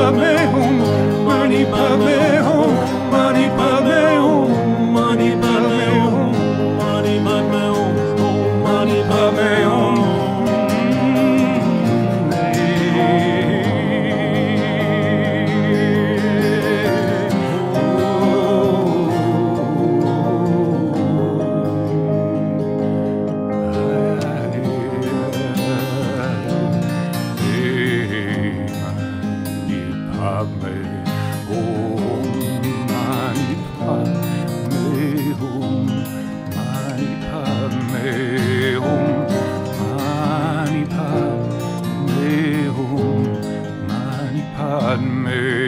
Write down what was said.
Burny, home, bunny. me.